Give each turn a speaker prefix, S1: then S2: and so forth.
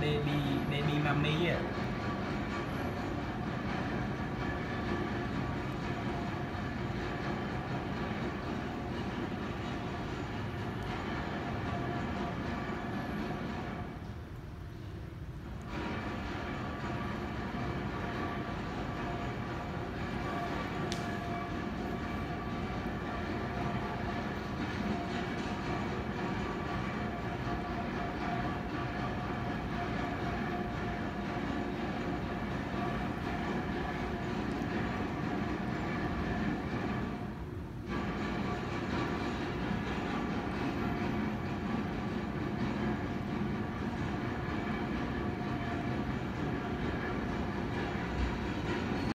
S1: เบบีเบบีมัมมี่อะ